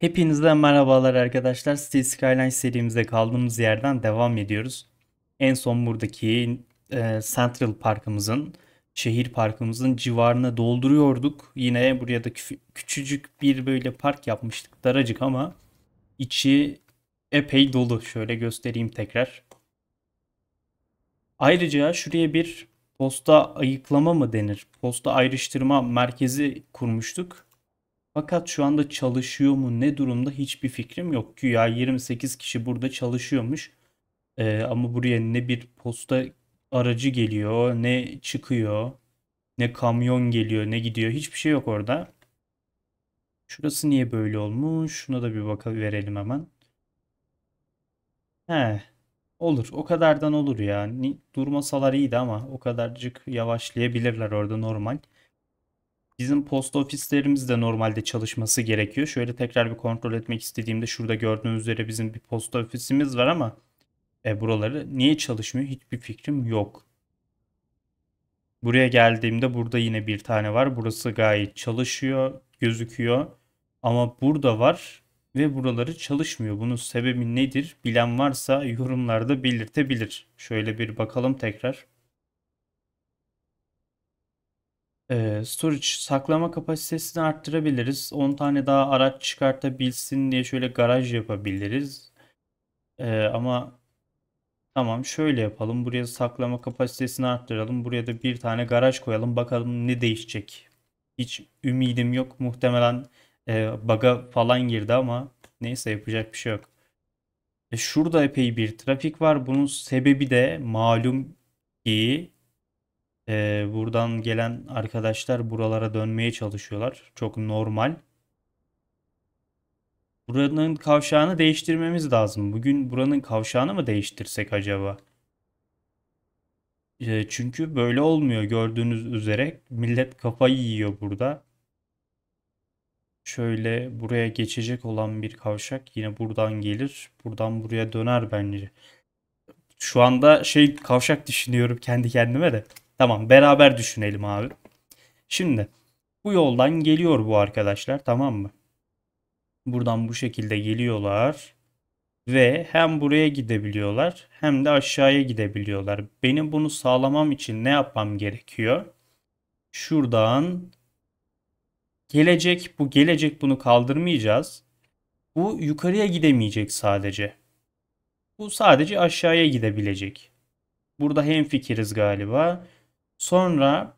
Hepinize merhabalar arkadaşlar. City Skyline serimize kaldığımız yerden devam ediyoruz. En son buradaki e, Central Park'ımızın, şehir parkımızın civarına dolduruyorduk. Yine buraya da küçücük bir böyle park yapmıştık. Daracık ama içi epey dolu. Şöyle göstereyim tekrar. Ayrıca şuraya bir posta ayıklama mı denir? Posta ayrıştırma merkezi kurmuştuk. Fakat şu anda çalışıyor mu ne durumda hiçbir fikrim yok. Güya 28 kişi burada çalışıyormuş. Ee, ama buraya ne bir posta aracı geliyor, ne çıkıyor, ne kamyon geliyor, ne gidiyor. Hiçbir şey yok orada. Şurası niye böyle olmuş? Şuna da bir bakalım verelim hemen. He, olur. O kadardan olur ya. Durmasalar iyiydi ama o kadarcık yavaşlayabilirler orada normal. Bizim post ofislerimiz de normalde çalışması gerekiyor. Şöyle tekrar bir kontrol etmek istediğimde şurada gördüğünüz üzere bizim bir post ofisimiz var ama e, buraları niye çalışmıyor hiçbir fikrim yok. Buraya geldiğimde burada yine bir tane var. Burası gayet çalışıyor, gözüküyor. Ama burada var ve buraları çalışmıyor. Bunun sebebi nedir? Bilen varsa yorumlarda belirtebilir. Şöyle bir bakalım tekrar. Ee, storage saklama kapasitesini arttırabiliriz. 10 tane daha araç çıkartabilsin diye şöyle garaj yapabiliriz. Ee, ama tamam şöyle yapalım. Buraya saklama kapasitesini arttıralım. Buraya da bir tane garaj koyalım. Bakalım ne değişecek. Hiç ümidim yok. Muhtemelen e, bug'a falan girdi ama neyse yapacak bir şey yok. E, şurada epey bir trafik var. Bunun sebebi de malum ki ee, buradan gelen arkadaşlar buralara dönmeye çalışıyorlar. Çok normal. Buranın kavşağını değiştirmemiz lazım. Bugün buranın kavşağını mı değiştirsek acaba? Ee, çünkü böyle olmuyor gördüğünüz üzere. Millet kafayı yiyor burada. Şöyle buraya geçecek olan bir kavşak yine buradan gelir. Buradan buraya döner bence. Şu anda şey kavşak düşünüyorum kendi kendime de. Tamam beraber düşünelim abi. Şimdi bu yoldan geliyor bu arkadaşlar tamam mı? Buradan bu şekilde geliyorlar ve hem buraya gidebiliyorlar hem de aşağıya gidebiliyorlar. Benim bunu sağlamam için ne yapmam gerekiyor? Şuradan gelecek bu gelecek bunu kaldırmayacağız. Bu yukarıya gidemeyecek sadece. Bu sadece aşağıya gidebilecek. Burada hemfikiriz galiba. Sonra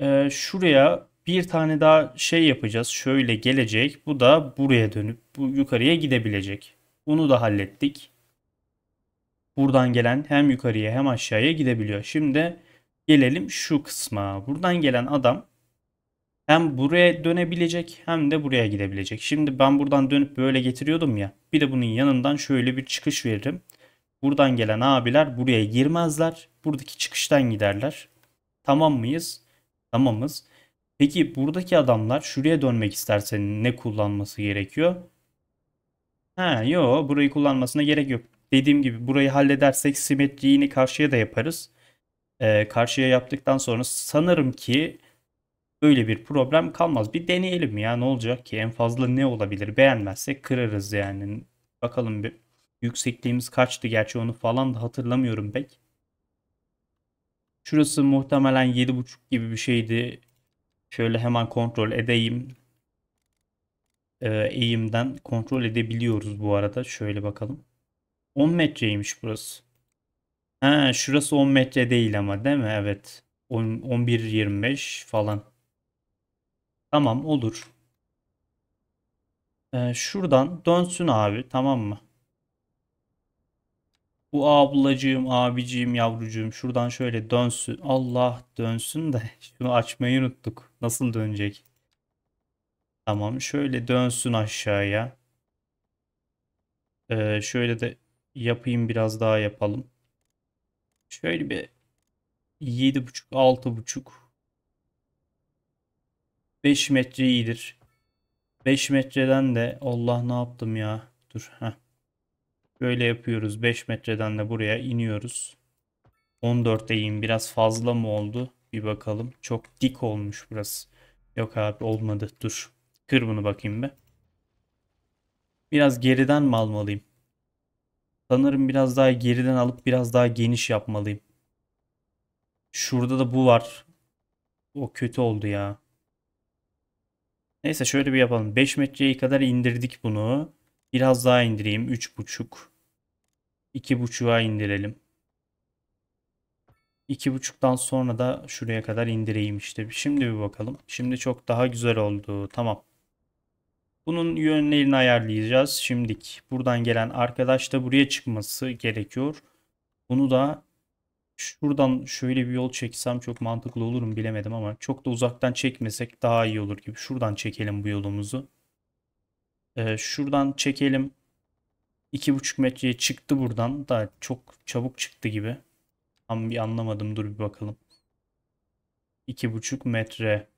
e, şuraya bir tane daha şey yapacağız. Şöyle gelecek. Bu da buraya dönüp bu yukarıya gidebilecek. Bunu da hallettik. Buradan gelen hem yukarıya hem aşağıya gidebiliyor. Şimdi gelelim şu kısma. Buradan gelen adam hem buraya dönebilecek hem de buraya gidebilecek. Şimdi ben buradan dönüp böyle getiriyordum ya. Bir de bunun yanından şöyle bir çıkış veririm. Buradan gelen abiler buraya girmezler. Buradaki çıkıştan giderler. Tamam mıyız? Tamamız. Peki buradaki adamlar şuraya dönmek isterse ne kullanması gerekiyor? Ha, yo burayı kullanmasına gerek yok. Dediğim gibi burayı halledersek simetriğini karşıya da yaparız. Ee, karşıya yaptıktan sonra sanırım ki böyle bir problem kalmaz. Bir deneyelim ya ne olacak ki? En fazla ne olabilir? Beğenmezsek kırarız yani. Bakalım bir yüksekliğimiz kaçtı gerçi onu falan da hatırlamıyorum pek. Şurası muhtemelen 7.5 gibi bir şeydi. Şöyle hemen kontrol edeyim. Ee, eğimden kontrol edebiliyoruz bu arada. Şöyle bakalım. 10 metreymiş burası. Ha, şurası 10 metre değil ama değil mi? Evet. 11-25 falan. Tamam olur. Ee, şuradan dönsün abi tamam mı? Bu ablacığım, abiciğim, yavrucuğum şuradan şöyle dönsün. Allah dönsün de şunu açmayı unuttuk. Nasıl dönecek? Tamam şöyle dönsün aşağıya. Ee, şöyle de yapayım biraz daha yapalım. Şöyle bir 7.5 6.5 5 metre iyidir. 5 metreden de Allah ne yaptım ya? Dur. Heh. Böyle yapıyoruz. 5 metreden de buraya iniyoruz. 14'teyim. Biraz fazla mı oldu? Bir bakalım. Çok dik olmuş burası. Yok abi olmadı. Dur. Kır bunu bakayım be. Biraz geriden mi almalıyım? Sanırım biraz daha geriden alıp biraz daha geniş yapmalıyım. Şurada da bu var. O kötü oldu ya. Neyse şöyle bir yapalım. 5 metreye kadar indirdik bunu. Biraz daha indireyim. 3.5. 2.5'a indirelim. 2.5'tan sonra da şuraya kadar indireyim işte. Şimdi bir bakalım. Şimdi çok daha güzel oldu. Tamam. Bunun yönlerini ayarlayacağız. Şimdik buradan gelen arkadaş da buraya çıkması gerekiyor. Bunu da şuradan şöyle bir yol çeksem çok mantıklı olur mu bilemedim ama çok da uzaktan çekmesek daha iyi olur gibi. Şuradan çekelim bu yolumuzu. Ee, şuradan çekelim. 2,5 metreye çıktı buradan. Da çok çabuk çıktı gibi. Tam bir anlamadım. Dur bir bakalım. 2,5 metre.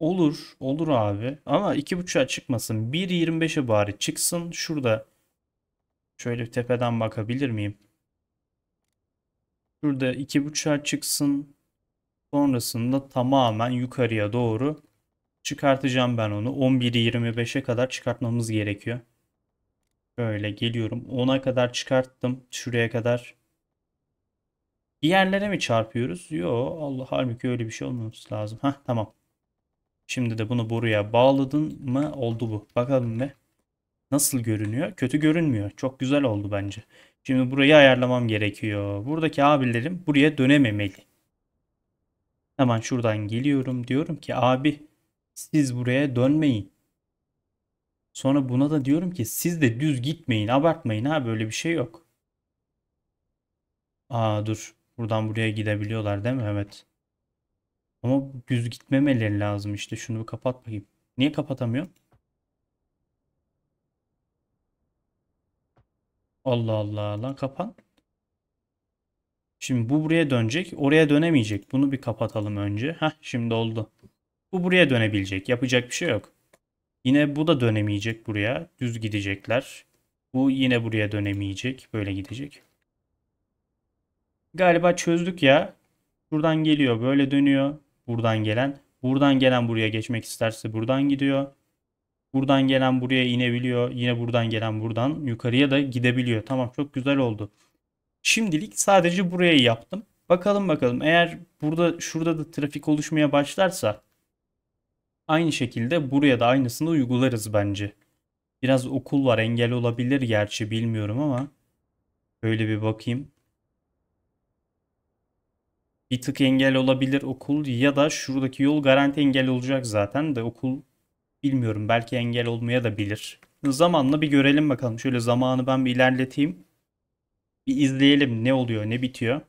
Olur. Olur abi. Ama 2.5'a çıkmasın. 1.25'e bari çıksın. Şurada şöyle bir tepeden bakabilir miyim? Şurada 2.5'a çıksın. Sonrasında tamamen yukarıya doğru çıkartacağım ben onu. 11'i 25'e kadar çıkartmamız gerekiyor. Böyle geliyorum. 10'a kadar çıkarttım. Şuraya kadar. Diğerlere mi çarpıyoruz? Yo Allah halbuki öyle bir şey olmaması lazım. Hah tamam. Şimdi de bunu buraya bağladın mı oldu bu. Bakalım ne? Nasıl görünüyor? Kötü görünmüyor. Çok güzel oldu bence. Şimdi burayı ayarlamam gerekiyor. Buradaki abilerim buraya dönememeli. Hemen şuradan geliyorum. Diyorum ki abi siz buraya dönmeyin. Sonra buna da diyorum ki siz de düz gitmeyin. Abartmayın ha böyle bir şey yok. Aa dur. Buradan buraya gidebiliyorlar değil mi? Evet. Ama düz gitmemeleri lazım işte. Şunu kapat bakayım. Niye kapatamıyor? Allah Allah lan kapan. Şimdi bu buraya dönecek. Oraya dönemeyecek. Bunu bir kapatalım önce. Heh şimdi oldu. Bu buraya dönebilecek. Yapacak bir şey yok. Yine bu da dönemeyecek buraya. Düz gidecekler. Bu yine buraya dönemeyecek. Böyle gidecek. Galiba çözdük ya. Buradan geliyor. Böyle dönüyor. Buradan gelen. Buradan gelen buraya geçmek isterse buradan gidiyor. Buradan gelen buraya inebiliyor. Yine buradan gelen buradan yukarıya da gidebiliyor. Tamam çok güzel oldu. Şimdilik sadece burayı yaptım. Bakalım bakalım eğer burada şurada da trafik oluşmaya başlarsa aynı şekilde buraya da aynısını uygularız bence. Biraz okul var engel olabilir gerçi bilmiyorum ama böyle bir bakayım bir tık engel olabilir okul ya da şuradaki yol garanti engel olacak zaten de okul bilmiyorum belki engel olmaya da bilir. Zamanla bir görelim bakalım. Şöyle zamanı ben bir ilerleteyim. Bir izleyelim ne oluyor ne bitiyor.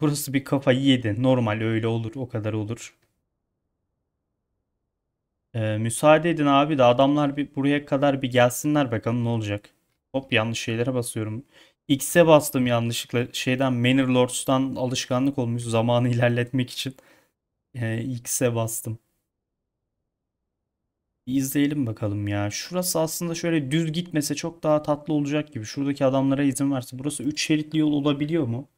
Burası bir kafayı yedi. Normal öyle olur o kadar olur. Ee, müsaade edin abi de adamlar bir buraya kadar bir gelsinler bakalım ne olacak. Hop yanlış şeylere basıyorum. X'e bastım yanlışlıkla. Şeyden Manor Lords'tan alışkanlık olmuş zamanı ilerletmek için. Ee, X'e bastım. Bir izleyelim bakalım ya. Şurası aslında şöyle düz gitmese çok daha tatlı olacak gibi. Şuradaki adamlara izin verse. Burası 3 şeritli yol olabiliyor mu?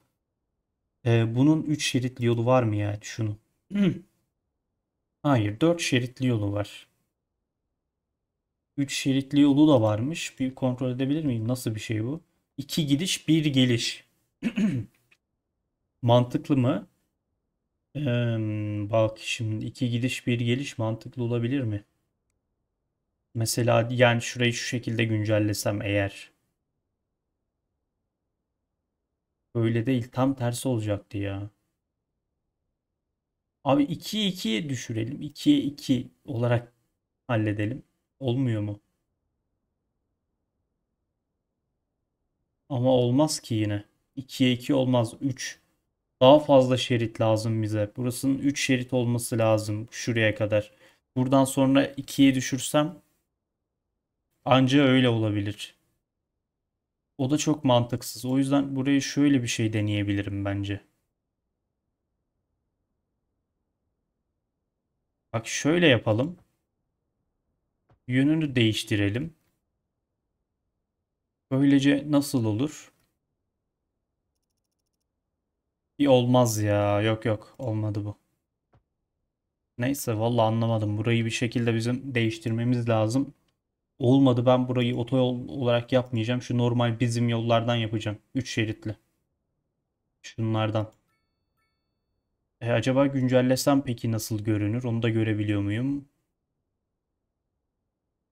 Ee, bunun 3 şeritli yolu var mı yani şunu? Hayır 4 şeritli yolu var. 3 şeritli yolu da varmış. Bir kontrol edebilir miyim? Nasıl bir şey bu? İki gidiş bir geliş. Mantıklı mı? Ee, bak şimdi iki gidiş bir geliş mantıklı olabilir mi? Mesela yani şurayı şu şekilde güncellesem eğer. Öyle değil tam tersi olacaktı ya. Abi 2'ye 2'ye düşürelim. 2'ye 2 olarak halledelim. Olmuyor mu? Ama olmaz ki yine. 2'ye 2 olmaz. 3. Daha fazla şerit lazım bize. Burasının 3 şerit olması lazım şuraya kadar. Buradan sonra 2'ye düşürsem anca öyle olabilir. O da çok mantıksız. O yüzden burayı şöyle bir şey deneyebilirim bence. Bak şöyle yapalım. Yönünü değiştirelim. Böylece nasıl olur? Bir olmaz ya. Yok yok. Olmadı bu. Neyse vallahi anlamadım. Burayı bir şekilde bizim değiştirmemiz lazım. Olmadı ben burayı otoyol olarak yapmayacağım. Şu normal bizim yollardan yapacağım. 3 şeritli. Şunlardan. E, acaba güncellesem peki nasıl görünür? Onu da görebiliyor muyum?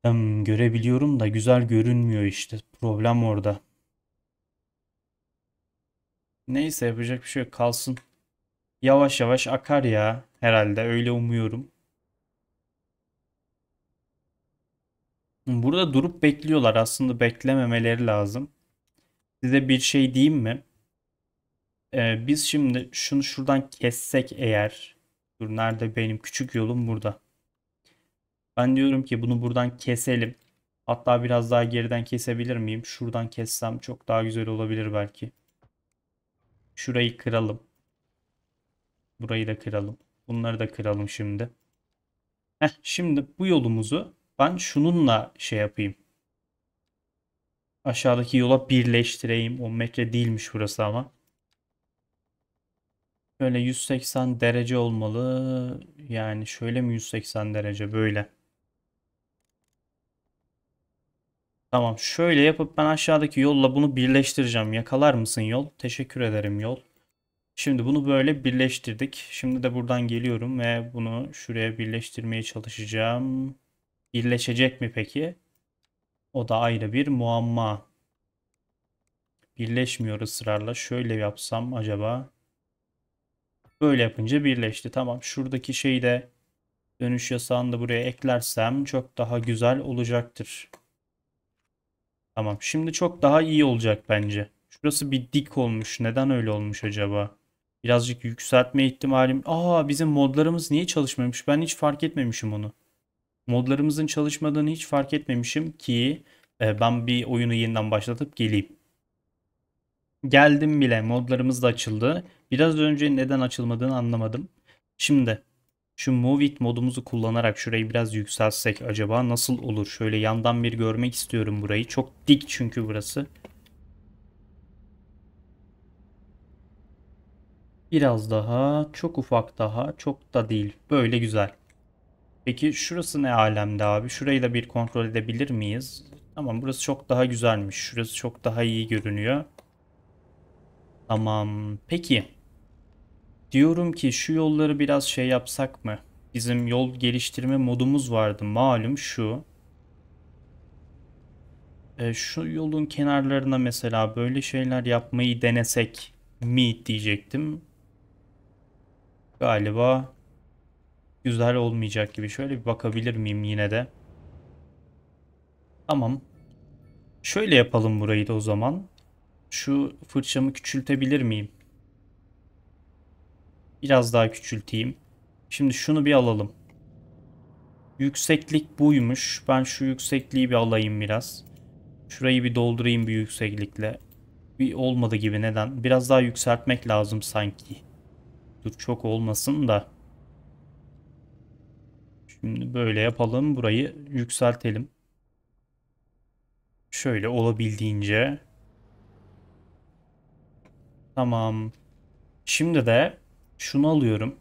Hmm, görebiliyorum da güzel görünmüyor işte. Problem orada. Neyse yapacak bir şey yok. Kalsın. Yavaş yavaş akar ya. Herhalde öyle umuyorum. Burada durup bekliyorlar. Aslında beklememeleri lazım. Size bir şey diyeyim mi? Ee, biz şimdi şunu şuradan kessek eğer. Dur nerede benim küçük yolum burada. Ben diyorum ki bunu buradan keselim. Hatta biraz daha geriden kesebilir miyim? Şuradan kessem çok daha güzel olabilir belki. Şurayı kıralım. Burayı da kıralım. Bunları da kıralım şimdi. Heh, şimdi bu yolumuzu ben şununla şey yapayım. Aşağıdaki yola birleştireyim. 10 metre değilmiş burası ama. Böyle 180 derece olmalı. Yani şöyle mi 180 derece böyle. Tamam şöyle yapıp ben aşağıdaki yolla bunu birleştireceğim. Yakalar mısın yol? Teşekkür ederim yol. Şimdi bunu böyle birleştirdik. Şimdi de buradan geliyorum ve bunu şuraya birleştirmeye çalışacağım. Birleşecek mi peki? O da ayrı bir muamma. Birleşmiyor ısrarla. Şöyle yapsam acaba? Böyle yapınca birleşti. Tamam. Şuradaki şeyi de dönüş yasağını da buraya eklersem çok daha güzel olacaktır. Tamam. Şimdi çok daha iyi olacak bence. Şurası bir dik olmuş. Neden öyle olmuş acaba? Birazcık yükseltme ihtimalim. Aa bizim modlarımız niye çalışmamış? Ben hiç fark etmemişim onu. Modlarımızın çalışmadığını hiç fark etmemişim ki e, ben bir oyunu yeniden başlatıp geleyim. Geldim bile. Modlarımız da açıldı. Biraz önce neden açılmadığını anlamadım. Şimdi şu Move It modumuzu kullanarak şurayı biraz yükseltsek acaba nasıl olur? Şöyle yandan bir görmek istiyorum burayı. Çok dik çünkü burası. Biraz daha, çok ufak daha, çok da değil. Böyle güzel. Peki şurası ne alemde abi? Şurayı da bir kontrol edebilir miyiz? Tamam burası çok daha güzelmiş. Şurası çok daha iyi görünüyor. Tamam. Peki. Diyorum ki şu yolları biraz şey yapsak mı? Bizim yol geliştirme modumuz vardı. Malum şu. E, şu yolun kenarlarına mesela böyle şeyler yapmayı denesek mi diyecektim. Galiba güzel olmayacak gibi. Şöyle bir bakabilir miyim yine de? Tamam. Şöyle yapalım burayı da o zaman. Şu fırçamı küçültebilir miyim? Biraz daha küçülteyim. Şimdi şunu bir alalım. Yükseklik buymuş. Ben şu yüksekliği bir alayım biraz. Şurayı bir doldurayım bir yükseklikle. Bir olmadı gibi neden? Biraz daha yükseltmek lazım sanki. Dur çok olmasın da. Şimdi böyle yapalım. Burayı yükseltelim. Şöyle olabildiğince. Tamam. Şimdi de şunu alıyorum.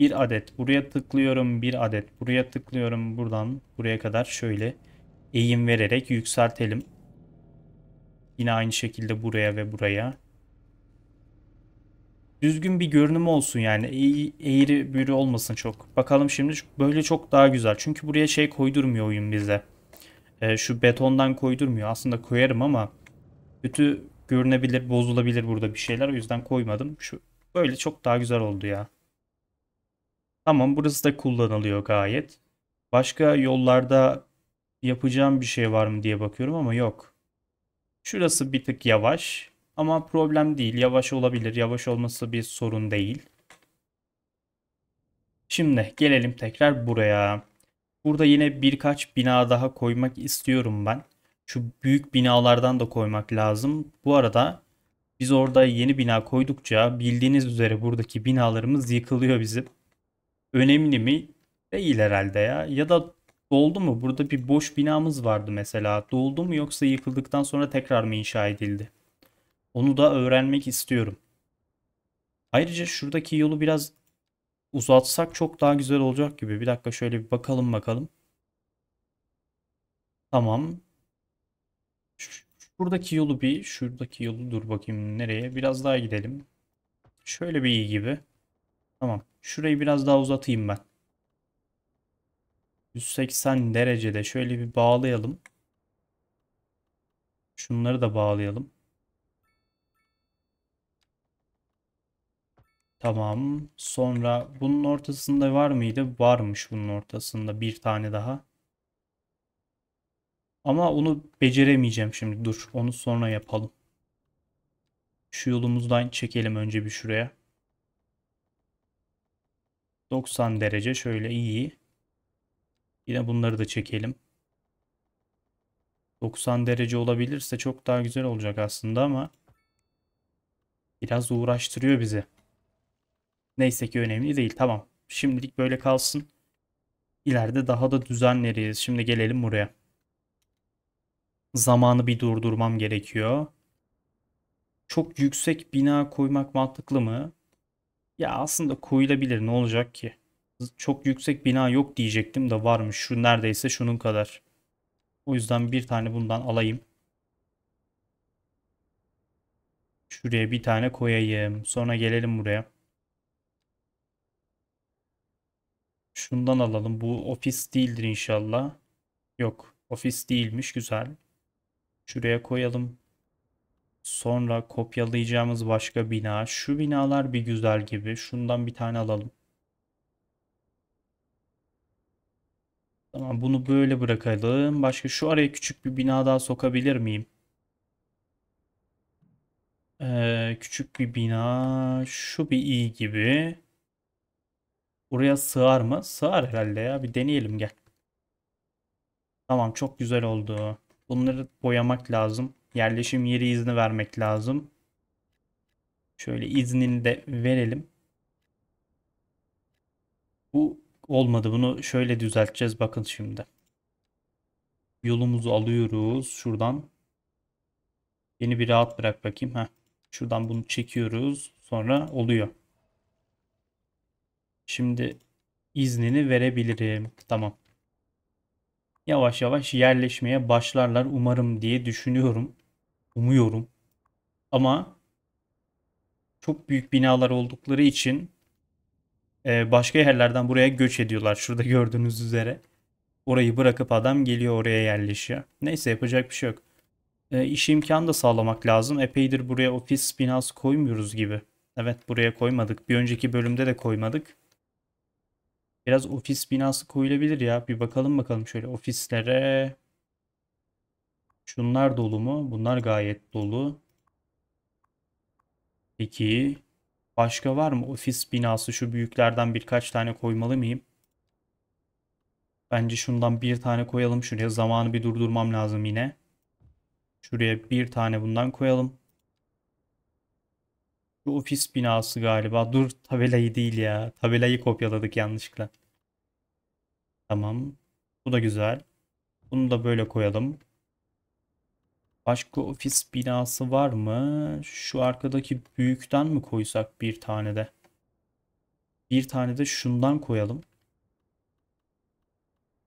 Bir adet buraya tıklıyorum. Bir adet buraya tıklıyorum. Buradan buraya kadar şöyle eğim vererek yükseltelim. Yine aynı şekilde buraya ve buraya düzgün bir görünüm olsun yani. eğri büğrü olmasın çok. Bakalım şimdi böyle çok daha güzel. Çünkü buraya şey koydurmuyor oyun bize. E, şu betondan koydurmuyor. Aslında koyarım ama kötü görünebilir, bozulabilir burada bir şeyler. O yüzden koymadım. Şu böyle çok daha güzel oldu ya. Tamam burası da kullanılıyor gayet. Başka yollarda yapacağım bir şey var mı diye bakıyorum ama yok. Şurası bir tık yavaş. Ama problem değil. Yavaş olabilir. Yavaş olması bir sorun değil. Şimdi gelelim tekrar buraya. Burada yine birkaç bina daha koymak istiyorum ben. Şu büyük binalardan da koymak lazım. Bu arada biz orada yeni bina koydukça bildiğiniz üzere buradaki binalarımız yıkılıyor bizim. Önemli mi? Değil herhalde ya. Ya da doldu mu? Burada bir boş binamız vardı mesela. Doldu mu yoksa yıkıldıktan sonra tekrar mı inşa edildi? Onu da öğrenmek istiyorum. Ayrıca şuradaki yolu biraz uzatsak çok daha güzel olacak gibi. Bir dakika şöyle bir bakalım bakalım. Tamam. Şuradaki yolu bir, şuradaki yolu dur bakayım nereye? Biraz daha gidelim. Şöyle bir iyi gibi. Tamam. Şurayı biraz daha uzatayım ben. 180 derecede şöyle bir bağlayalım. Şunları da bağlayalım. Tamam. Sonra bunun ortasında var mıydı? Varmış bunun ortasında bir tane daha. Ama onu beceremeyeceğim şimdi. Dur, onu sonra yapalım. Şu yolumuzdan çekelim önce bir şuraya. 90 derece şöyle iyi. Yine bunları da çekelim. 90 derece olabilirse çok daha güzel olacak aslında ama biraz uğraştırıyor bizi. Neyse ki önemli değil. Tamam. Şimdilik böyle kalsın. İleride daha da düzenleriz. Şimdi gelelim buraya. Zamanı bir durdurmam gerekiyor. Çok yüksek bina koymak mantıklı mı? Ya aslında koyulabilir. Ne olacak ki? Çok yüksek bina yok diyecektim de varmış. Şu neredeyse şunun kadar. O yüzden bir tane bundan alayım. Şuraya bir tane koyayım. Sonra gelelim buraya. Şundan alalım. Bu ofis değildir inşallah. Yok. Ofis değilmiş. Güzel. Şuraya koyalım. Sonra kopyalayacağımız başka bina. Şu binalar bir güzel gibi. Şundan bir tane alalım. Tamam bunu böyle bırakalım. Başka şu araya küçük bir bina daha sokabilir miyim? Ee, küçük bir bina. Şu bir iyi gibi. Buraya sığar mı? Sığar herhalde ya. Bir deneyelim gel. Tamam çok güzel oldu. Bunları boyamak lazım. Yerleşim yeri izni vermek lazım. Şöyle iznini de verelim. Bu olmadı. Bunu şöyle düzelteceğiz. Bakın şimdi. Yolumuzu alıyoruz şuradan. Beni bir rahat bırak bakayım. Heh. Şuradan bunu çekiyoruz. Sonra oluyor. Şimdi iznini verebilirim. Tamam. Yavaş yavaş yerleşmeye başlarlar umarım diye düşünüyorum. Umuyorum. Ama çok büyük binalar oldukları için e, başka yerlerden buraya göç ediyorlar. Şurada gördüğünüz üzere. Orayı bırakıp adam geliyor oraya yerleşiyor. Neyse yapacak bir şey yok. E, iş imkanı da sağlamak lazım. Epeydir buraya ofis binası koymuyoruz gibi. Evet buraya koymadık. Bir önceki bölümde de koymadık. Biraz ofis binası koyulabilir ya. Bir bakalım bakalım şöyle ofislere. Şunlar dolu mu? Bunlar gayet dolu. Peki başka var mı? Ofis binası şu büyüklerden birkaç tane koymalı mıyım? Bence şundan bir tane koyalım şuraya. Zamanı bir durdurmam lazım yine. Şuraya bir tane bundan koyalım. Bu ofis binası galiba. Dur tabelayı değil ya. Tabelayı kopyaladık yanlışlıkla. Tamam. Bu da güzel. Bunu da böyle koyalım. Başka ofis binası var mı? Şu arkadaki büyükten mi koysak bir tane de? Bir tane de şundan koyalım.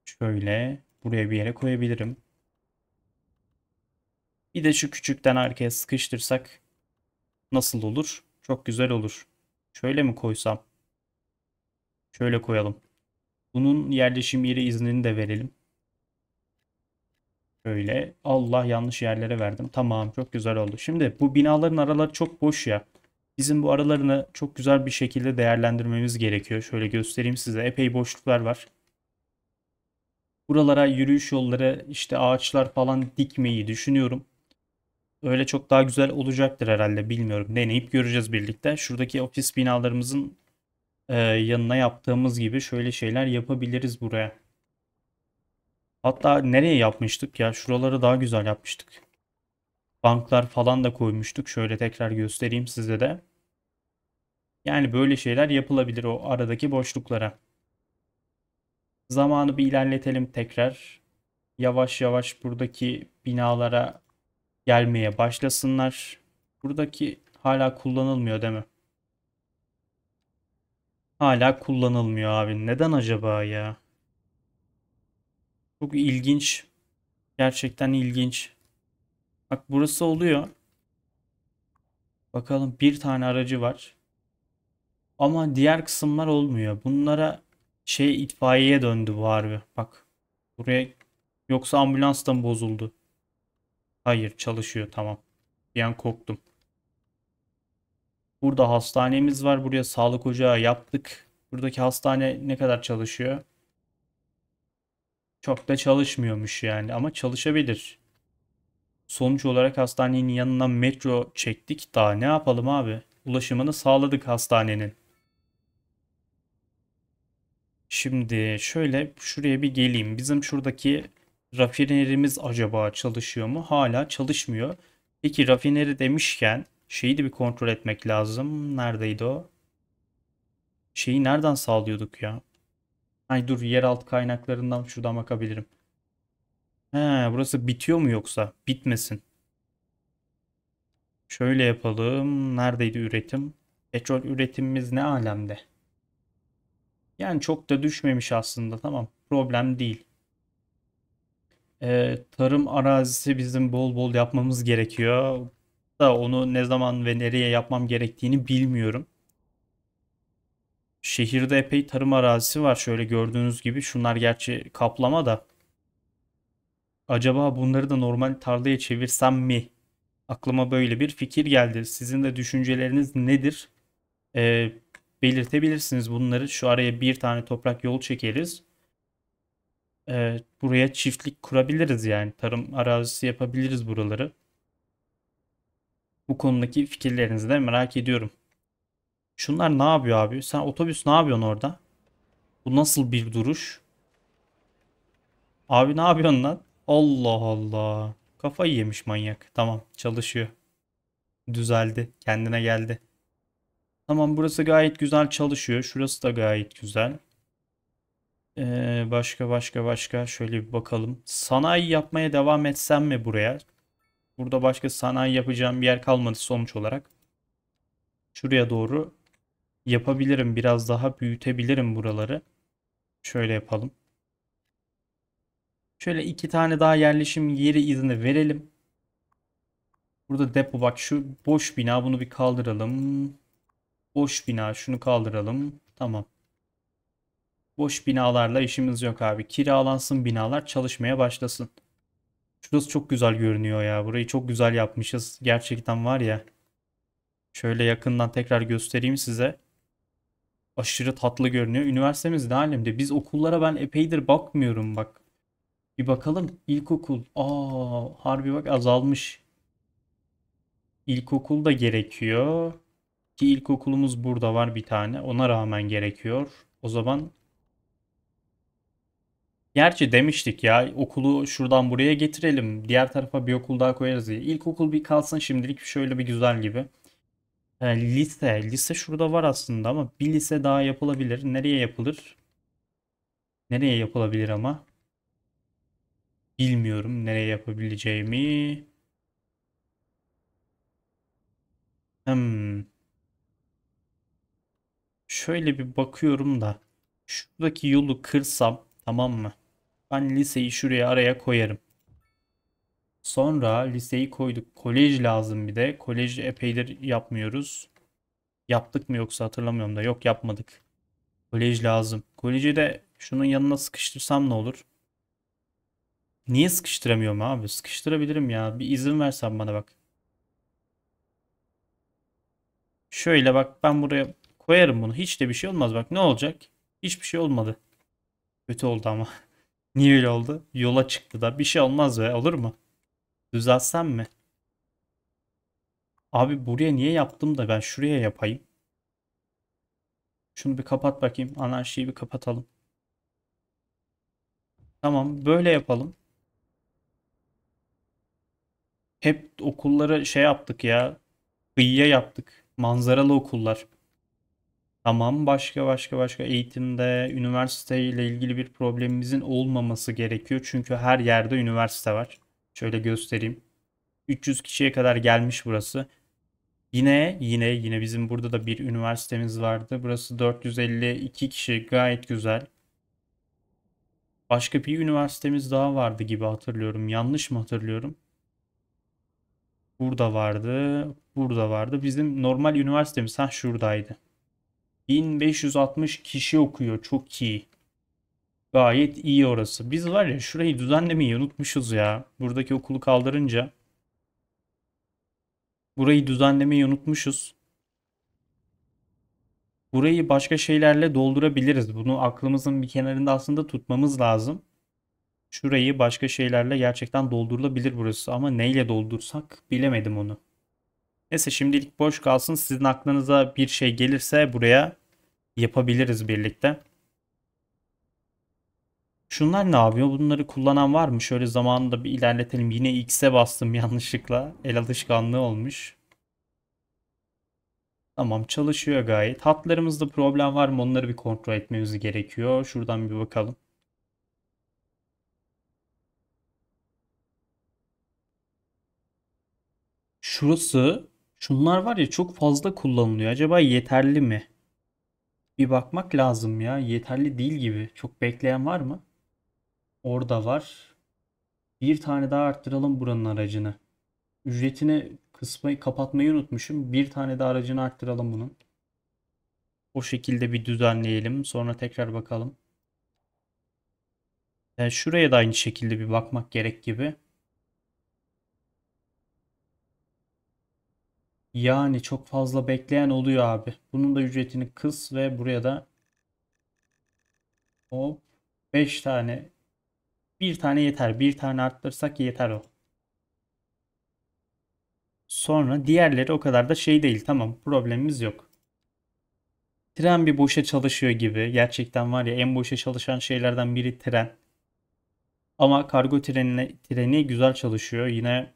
Şöyle buraya bir yere koyabilirim. Bir de şu küçükten arkaya sıkıştırsak nasıl olur? Çok güzel olur. Şöyle mi koysam? Şöyle koyalım. Bunun yerleşim yeri iznini de verelim. Şöyle Allah yanlış yerlere verdim. Tamam çok güzel oldu. Şimdi bu binaların araları çok boş ya. Bizim bu aralarını çok güzel bir şekilde değerlendirmemiz gerekiyor. Şöyle göstereyim size. Epey boşluklar var. Buralara yürüyüş yolları, işte ağaçlar falan dikmeyi düşünüyorum. Öyle çok daha güzel olacaktır herhalde bilmiyorum. Deneyip göreceğiz birlikte. Şuradaki ofis binalarımızın e, yanına yaptığımız gibi şöyle şeyler yapabiliriz buraya. Hatta nereye yapmıştık ya? Şuraları daha güzel yapmıştık. Banklar falan da koymuştuk. Şöyle tekrar göstereyim size de. Yani böyle şeyler yapılabilir o aradaki boşluklara. Zamanı bir ilerletelim tekrar. Yavaş yavaş buradaki binalara gelmeye başlasınlar. Buradaki hala kullanılmıyor değil mi? Hala kullanılmıyor abi. Neden acaba ya? Çok ilginç. Gerçekten ilginç. Bak burası oluyor. Bakalım bir tane aracı var. Ama diğer kısımlar olmuyor. Bunlara şey itfaiyeye döndü bu harbi. Bak buraya yoksa ambulans da mı bozuldu? Hayır çalışıyor tamam. Bir an korktum. Burada hastanemiz var. Buraya sağlık ocağı yaptık. Buradaki hastane ne kadar çalışıyor? Çok da çalışmıyormuş yani ama çalışabilir. Sonuç olarak hastanenin yanına metro çektik. Daha ne yapalım abi? Ulaşımını sağladık hastanenin. Şimdi şöyle şuraya bir geleyim. Bizim şuradaki rafinerimiz acaba çalışıyor mu? Hala çalışmıyor. Peki rafineri demişken şeyi de bir kontrol etmek lazım. Neredeydi o? Şeyi nereden sağlıyorduk ya? Ay dur yeraltı kaynaklarından şuradan bakabilirim. He, burası bitiyor mu yoksa? Bitmesin. Şöyle yapalım. Neredeydi üretim? Petrol üretimimiz ne alemde? Yani çok da düşmemiş aslında. Tamam. Problem değil. Ee, tarım arazisi bizim bol bol yapmamız gerekiyor. Da onu ne zaman ve nereye yapmam gerektiğini bilmiyorum. Şehirde epey tarım arazisi var. Şöyle gördüğünüz gibi. Şunlar gerçi kaplama da. Acaba bunları da normal tarlaya çevirsem mi? Aklıma böyle bir fikir geldi. Sizin de düşünceleriniz nedir? Ee, belirtebilirsiniz bunları. Şu araya bir tane toprak yol çekeriz. Ee, buraya çiftlik kurabiliriz yani. Tarım arazisi yapabiliriz buraları. Bu konudaki fikirlerinizi de merak ediyorum. Şunlar ne yapıyor abi? Sen otobüs ne yapıyorsun orada? Bu nasıl bir duruş? Abi ne yapıyorsun lan? Allah Allah. Kafayı yemiş manyak. Tamam çalışıyor. Düzeldi. Kendine geldi. Tamam burası gayet güzel çalışıyor. Şurası da gayet güzel. Ee, başka başka başka şöyle bir bakalım. Sanayi yapmaya devam etsem mi buraya? Burada başka sanayi yapacağım bir yer kalmadı sonuç olarak. Şuraya doğru yapabilirim. Biraz daha büyütebilirim buraları. Şöyle yapalım. Şöyle iki tane daha yerleşim yeri izni verelim. Burada depo bak şu boş bina bunu bir kaldıralım. Boş bina şunu kaldıralım. Tamam. Boş binalarla işimiz yok abi. Kiralansın binalar çalışmaya başlasın. Şurası çok güzel görünüyor ya. Burayı çok güzel yapmışız. Gerçekten var ya. Şöyle yakından tekrar göstereyim size. Aşırı tatlı görünüyor. Üniversitemiz ne alemde? Biz okullara ben epeydir bakmıyorum bak. Bir bakalım. İlkokul. Aa, harbi bak azalmış. İlkokul da gerekiyor. Ki ilkokulumuz burada var bir tane. Ona rağmen gerekiyor. O zaman Gerçi demiştik ya okulu şuradan buraya getirelim. Diğer tarafa bir okul daha koyarız diye. İlkokul bir kalsın şimdilik şöyle bir güzel gibi. E, lise. Lise şurada var aslında ama bir lise daha yapılabilir. Nereye yapılır? Nereye yapılabilir ama? Bilmiyorum nereye yapabileceğimi. Hmm. Şöyle bir bakıyorum da. Şuradaki yolu kırsam tamam mı? Ben liseyi şuraya araya koyarım. Sonra liseyi koyduk. Kolej lazım bir de. Kolej epeydir yapmıyoruz. Yaptık mı yoksa hatırlamıyorum da. Yok yapmadık. Kolej lazım. Koleji de şunun yanına sıkıştırsam ne olur? Niye sıkıştıramıyorum abi? Sıkıştırabilirim ya. Bir izin versen bana bak. Şöyle bak ben buraya koyarım bunu. Hiç de bir şey olmaz bak. Ne olacak? Hiçbir şey olmadı. Kötü oldu ama. Niye öyle oldu? Yola çıktı da. Bir şey olmaz be. Olur mu? Düzeltsem mi? Abi buraya niye yaptım da ben şuraya yapayım. Şunu bir kapat bakayım. Anarşiyi bir kapatalım. Tamam böyle yapalım. Hep okulları şey yaptık ya. Kıyıya yaptık. Manzaralı okullar. Tamam başka başka başka eğitimde üniversite ile ilgili bir problemimizin olmaması gerekiyor. Çünkü her yerde üniversite var. Şöyle göstereyim. 300 kişiye kadar gelmiş burası. Yine yine yine bizim burada da bir üniversitemiz vardı. Burası 452 kişi gayet güzel. Başka bir üniversitemiz daha vardı gibi hatırlıyorum. Yanlış mı hatırlıyorum? Burada vardı. Burada vardı. Bizim normal üniversitemiz ha şuradaydı. 1560 kişi okuyor. Çok iyi. Gayet iyi orası. Biz var ya şurayı düzenlemeyi unutmuşuz ya. Buradaki okulu kaldırınca. Burayı düzenlemeyi unutmuşuz. Burayı başka şeylerle doldurabiliriz. Bunu aklımızın bir kenarında aslında tutmamız lazım. Şurayı başka şeylerle gerçekten doldurulabilir burası. Ama neyle doldursak bilemedim onu. Neyse şimdilik boş kalsın. Sizin aklınıza bir şey gelirse buraya yapabiliriz birlikte. Şunlar ne yapıyor? Bunları kullanan var mı? Şöyle zamanında bir ilerletelim. Yine X'e bastım yanlışlıkla. El alışkanlığı olmuş. Tamam çalışıyor gayet. Hatlarımızda problem var mı? Onları bir kontrol etmemiz gerekiyor. Şuradan bir bakalım. Şurası, şunlar var ya çok fazla kullanılıyor. Acaba yeterli mi? Bir bakmak lazım ya. Yeterli değil gibi. Çok bekleyen var mı? Orada var. Bir tane daha arttıralım buranın aracını. Ücretini kısmayı kapatmayı unutmuşum. Bir tane daha aracını arttıralım bunun. O şekilde bir düzenleyelim. Sonra tekrar bakalım. Yani şuraya da aynı şekilde bir bakmak gerek gibi. Yani çok fazla bekleyen oluyor abi. Bunun da ücretini kıs ve buraya da hop 5 tane bir tane yeter. Bir tane arttırsak yeter o. Sonra diğerleri o kadar da şey değil. Tamam problemimiz yok. Tren bir boşa çalışıyor gibi. Gerçekten var ya en boşa çalışan şeylerden biri tren. Ama kargo treni, treni güzel çalışıyor. Yine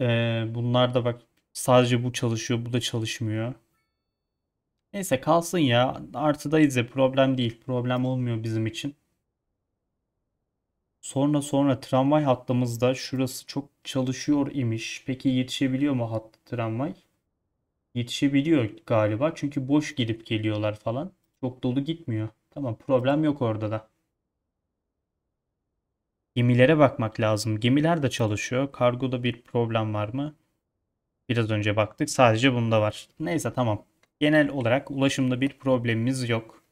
ee, bunlar da bak sadece bu çalışıyor, bu da çalışmıyor. Neyse kalsın ya. Artıdayız ya problem değil. Problem olmuyor bizim için. Sonra sonra tramvay hattımızda şurası çok çalışıyor imiş. Peki yetişebiliyor mu hat tramvay? Yetişebiliyor galiba. Çünkü boş gidip geliyorlar falan. Çok dolu gitmiyor. Tamam problem yok orada da. Gemilere bakmak lazım. Gemiler de çalışıyor. Kargoda bir problem var mı? Biraz önce baktık. Sadece bunda var. Neyse tamam. Genel olarak ulaşımda bir problemimiz yok.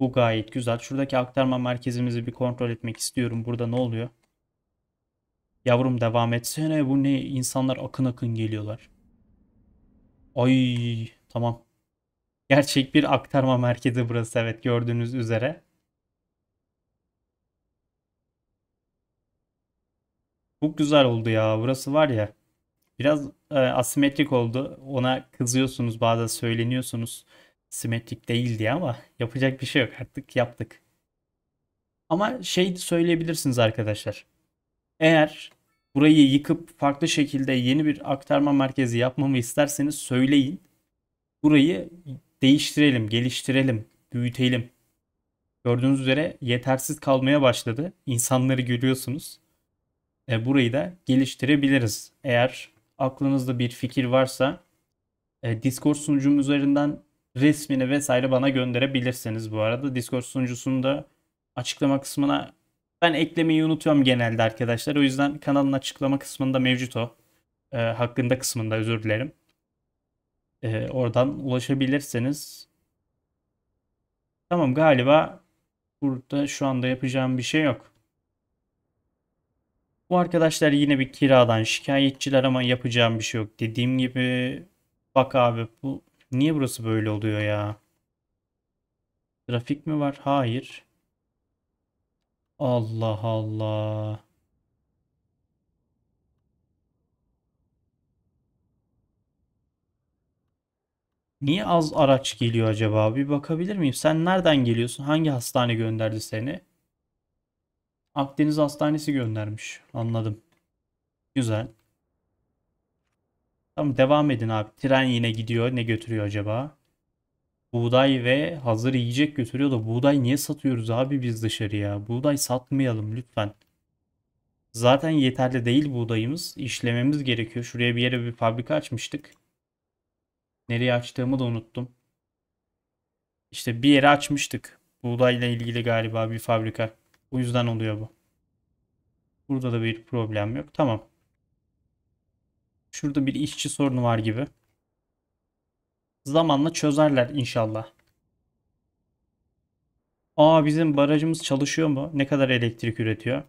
Bu gayet güzel. Şuradaki aktarma merkezimizi bir kontrol etmek istiyorum. Burada ne oluyor? Yavrum devam etsene. Bu ne? İnsanlar akın akın geliyorlar. Ay tamam. Gerçek bir aktarma merkezi burası evet gördüğünüz üzere. Çok güzel oldu ya. Burası var ya. Biraz e, asimetrik oldu. Ona kızıyorsunuz bazen söyleniyorsunuz. Simetrik değil diye ama yapacak bir şey yok artık yaptık. Ama şey söyleyebilirsiniz arkadaşlar. Eğer burayı yıkıp farklı şekilde yeni bir aktarma merkezi yapmamı isterseniz söyleyin. Burayı değiştirelim, geliştirelim, büyütelim. Gördüğünüz üzere yetersiz kalmaya başladı. İnsanları görüyorsunuz. E, burayı da geliştirebiliriz. Eğer aklınızda bir fikir varsa e, Discord sunucum üzerinden resmini vesaire bana gönderebilirsiniz bu arada. Discord sunucusunu da açıklama kısmına ben eklemeyi unutuyorum genelde arkadaşlar. O yüzden kanalın açıklama kısmında mevcut o. E, hakkında kısmında özür dilerim. E, oradan ulaşabilirsiniz. Tamam galiba burada şu anda yapacağım bir şey yok. Bu arkadaşlar yine bir kiradan şikayetçiler ama yapacağım bir şey yok. Dediğim gibi bak abi bu niye burası böyle oluyor ya? Trafik mi var? Hayır. Allah Allah. Niye az araç geliyor acaba? Bir bakabilir miyim? Sen nereden geliyorsun? Hangi hastane gönderdi seni? Akdeniz Hastanesi göndermiş. Anladım. Güzel. Tamam devam edin abi. Tren yine gidiyor. Ne götürüyor acaba? Buğday ve hazır yiyecek götürüyor da buğday niye satıyoruz abi biz dışarıya? Buğday satmayalım lütfen. Zaten yeterli değil buğdayımız. İşlememiz gerekiyor. Şuraya bir yere bir fabrika açmıştık. Nereye açtığımı da unuttum. İşte bir yere açmıştık. Buğdayla ilgili galiba bir fabrika. O yüzden oluyor bu. Burada da bir problem yok. Tamam. Şurada bir işçi sorunu var gibi. Zamanla çözerler inşallah. Aa bizim barajımız çalışıyor mu? Ne kadar elektrik üretiyor?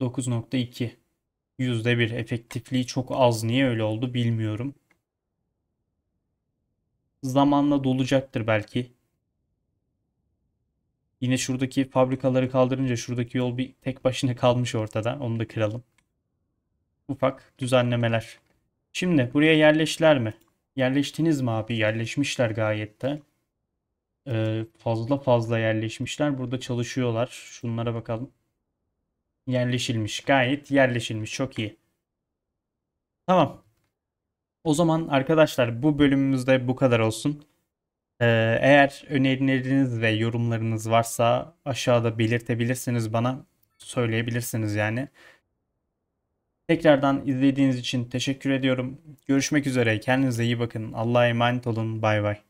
9.2. %1 efektifliği çok az. Niye öyle oldu bilmiyorum. Zamanla dolacaktır belki. Yine şuradaki fabrikaları kaldırınca şuradaki yol bir tek başına kalmış ortada. Onu da kıralım. Ufak düzenlemeler. Şimdi buraya yerleştiler mi? Yerleştiniz mi abi? Yerleşmişler gayet de. Ee, fazla fazla yerleşmişler. Burada çalışıyorlar. Şunlara bakalım. Yerleşilmiş. Gayet yerleşilmiş. Çok iyi. Tamam. O zaman arkadaşlar bu bölümümüzde bu kadar olsun. Ee, eğer önerileriniz ve yorumlarınız varsa aşağıda belirtebilirsiniz bana. Söyleyebilirsiniz yani. Tekrardan izlediğiniz için teşekkür ediyorum. Görüşmek üzere. Kendinize iyi bakın. Allah'a emanet olun. Bay bay.